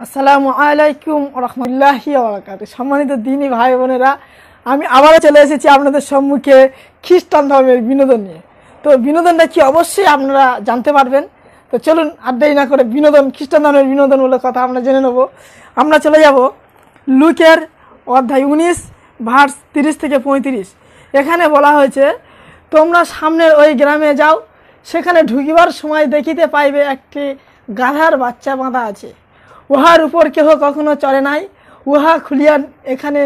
আসসালামু আলাইকুম রহমতুল্লাহি সম্মানিত দিনী ভাই বোনেরা, আমি আবারও চলে এসেছি আপনাদের সম্মুখে খ্রিস্টান ধর্মের বিনোদন নিয়ে। তো বিনোদনটা কি অবশ্যই আপনারা জানতে পারবেন। তো চলুন আড্ডাই না করে বিনোদন, খ্রিস্টান ধর্মের বিনোদন বলে কথা আমরা জেনে নেব। আমরা চলে যাব লুকের অধ্যায় উনিশ, ভার্স তিরিশ থেকে পঁয়ত্রিশ। এখানে বলা হয়েছে, তোমরা সামনের ওই গ্রামে যাও, সেখানে ঢুকিবার সময় দেখিতে পাইবে একটি গাধার বাচ্চা বাঁধা আছে। উহার উপর কেহ কখনো চড়ে নাই। উহা খুলিয়া এখানে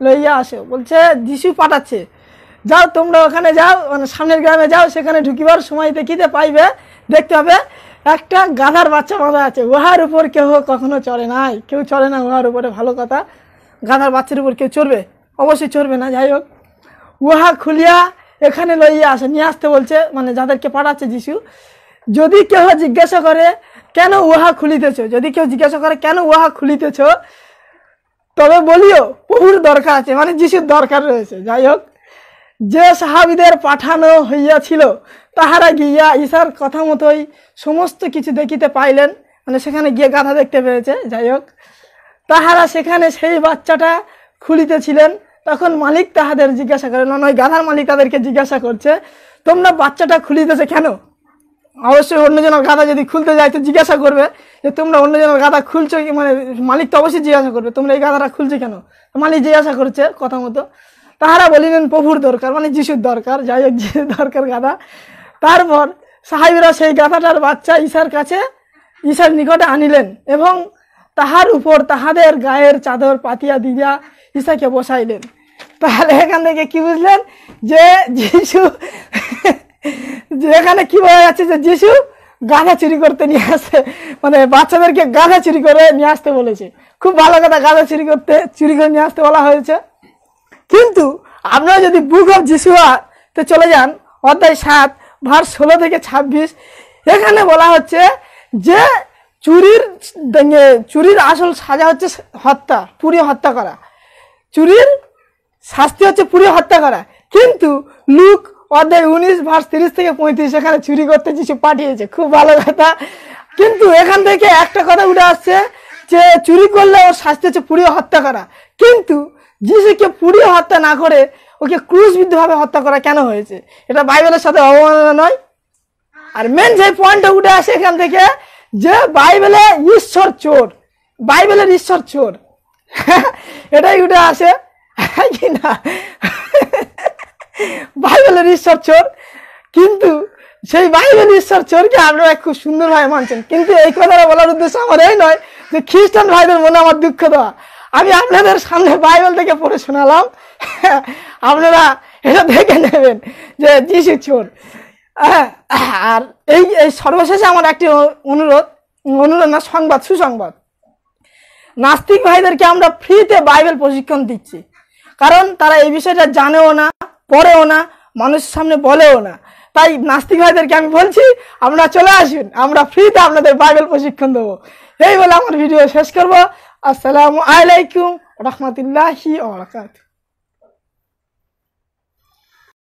লইয়া আসে। বলছে, যিশু পাঠাচ্ছে। যাও, তোমরা ওখানে যাও মানে সামনের গ্রামে যাও, সেখানে ঢুকিবার সময় দেখিতে পাইবে, দেখতে হবে একটা গাধার বাচ্চা বাঁধা আছে। উহার উপর কেহ কখনো চড়ে নাই। কেউ চড়ে না উহার উপরে, ভালো কথা। গাধার বাচ্চার উপর কেউ চড়বে? অবশ্যই চড়বে না, যাই হোক। উহা খুলিয়া এখানে লইয়া আসে। নিয়ে আসতে বলছে মানে যাদেরকে পাঠাচ্ছে যিশু যদি কেউ জিজ্ঞাসা করে, কেন উহা খুলিতেছ? যদি কেউ জিজ্ঞাসা করে, কেন উহা খুলিতেছ? তবে বলিও, প্রভুর দরকার আছে মানে যিশুর দরকার রয়েছে। যাই হোক যে সাহাবিদের পাঠানো হইয়াছিল, তাহারা গিয়া ঈশার কথা মতোই সমস্ত কিছু দেখিতে পাইলেন। মানে সেখানে গিয়ে গাধা দেখতে পেয়েছে যাই হোক তাহারা সেখানে সেই বাচ্চাটা খুলিতেছিলেন। তখন মালিক তাহাদের জিজ্ঞাসা করেন ওই গাধার মালিক তাদেরকে জিজ্ঞাসা করছে, তোমরা বাচ্চাটা খুলিতেছে কেন? অবশ্যই অন্যজনের গাদা যদি খুলতে যায় তো জিজ্ঞাসা করবে যে, তোমরা অন্যজনের গাদা খুলছো কি? মানে মালিক তো অবশ্যই জিজ্ঞাসা করবে, তোমরা এই গাধাটা খুলছো কেন? মালিক জিজ্ঞাসা করছে কথা মতো। তাহারা বলিলেন, প্রভুর দরকার মানে যিশুর দরকার, যাই হোক যিশুর দরকার গাধা তারপর সাহাবিরা সেই গাধাটার বাচ্চা ঈশার কাছে, ঈশার নিকটে আনিলেন এবং তাহার উপর তাহাদের গায়ের চাদর, পাতিয়া দিয়া ঈশাকে বসাইলেন। তাহলে এখান থেকে কি বুঝলেন? যে যিশু যে এখানে কি বোঝা যাচ্ছে যে যিশু গাধা চুরি করতে নিয়ে আসে। মানে বাচ্চাদেরকে গাধা চুরি করে নিয়ে আসতে বলেছে। খুব ভালো কথা, গাধা চুরি করতে, চুরি করে নিয়ে আসতে বলা হয়েছে। কিন্তু আপনারা যদি বুক অফ তে চলে যান অধ্যায় সাত, ভার ষোলো থেকে ছাব্বিশ। এখানে বলা হচ্ছে যে চুরির চুরির আসল সাজা হচ্ছে হত্যা পুরী হত্যা করা। চুরির শাস্তি হচ্ছে পুরী হত্যা করা। কিন্তু লুক অধ্যায় উনিশ ভার্স তিরিশ থেকে পঁয়ত্রিশ এখানে চুরি করতে যিশু পাঠিয়েছে। খুব ভালো কথা। কিন্তু এখান থেকে একটা কথা উঠে আসছে যে চুরি করলে ওর শাস্তি হচ্ছে পুরী হত্যা করা। কিন্তু যিশুকে পুরী হত্যা না করে ওকে ক্রুশবিদ্ধভাবে হত্যা করা কেন হয়েছে? এটা বাইবেলের সাথে অবমাননা নয়। আর মেন যে পয়েন্টটা উঠে আসে এখান থেকে যে বাইবেলে ঈশ্বর চোর। বাইবেলের ঈশ্বর চোর। এটাই উঠে আসে। কি না? বাইবেলের ঈশ্বর চোর কিন্তু সেই বাইবেল ঈশ্বর চোরকে আপনারা খুব সুন্দরভাবে মানছেন। কিন্তু এই কথাটা বলার উদ্দেশ্য আমার এই নয় যে খ্রিস্টান ভাইদের মনে আমার দুঃখ দেওয়া। আমি আপনাদের সামনে বাইবেল থেকে পড়ে শোনালাম। আপনারা এটা দেখে নেবেন যে যিশু চোর। আর এই এই সর্বশেষে আমার একটি অনুরোধ অনুরোধ না, সংবাদ, সুসংবাদ। নাস্তিক ভাইদেরকে আমরা ফ্রিতে বাইবেল প্রশিক্ষণ দিচ্ছি। কারণ তারা এই বিষয়টা জানেও না, পড়েও না মানুষের সামনে বলেও না। তাই নাস্তিক ভাইদেরকে আমি বলছি আমরা চলে আসুন, আমরা ফ্রিতে আপনাদের বাইবেল প্রশিক্ষণ দেবো। এই বলে আমার ভিডিও শেষ করব। আসসালামু আলাইকুম, রহমতুল্লাহি